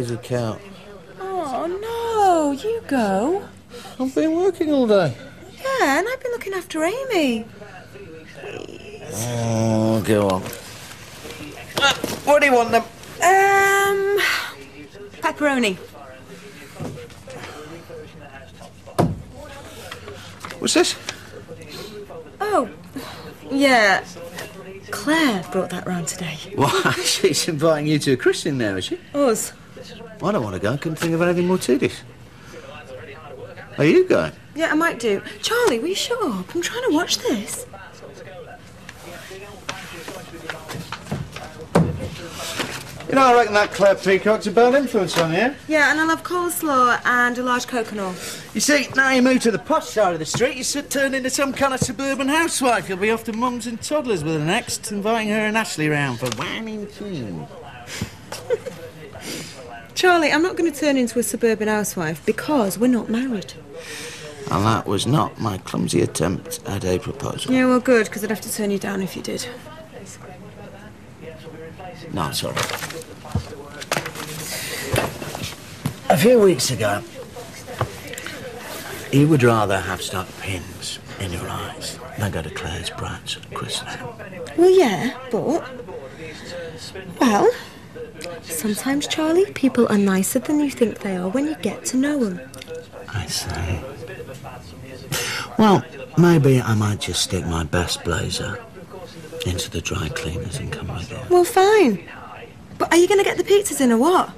lazy cow. Oh, no, you go. I've been working all day. Yeah, and I've been looking after Amy. Oh, go on. Uh, What do you want then? Um, pepperoni. What's this? Oh, yeah. Claire brought that round today. Why, she's inviting you to a christening now, is she? Us. I don't want to go. I couldn't think of anything more tedious. Are you going? Yeah, I might do. Charlie, will you shut up? I'm trying to watch this. You know, I reckon that Claire Peacock's a bad influence on you. Yeah, and I love have coleslaw and a large coconut. You see, now you move to the posh side of the street, you should turn into some kind of suburban housewife. You'll be off to mums and toddlers with her next, inviting her and Ashley round for wine and cheese. Charlie, I'm not going to turn into a suburban housewife because we're not married. And that was not my clumsy attempt at a proposal. Yeah, well, good, because I'd have to turn you down if you did. No, I'm sorry. A few weeks ago, you would rather have stuck pins in your eyes than go to Claire's brats at Christmas. Well, yeah, but. Well, sometimes, Charlie, people are nicer than you think they are when you get to know them. I see. Well, maybe I might just stick my best blazer into the dry cleaners and come with you. Well, fine. But are you going to get the pizzas in or what?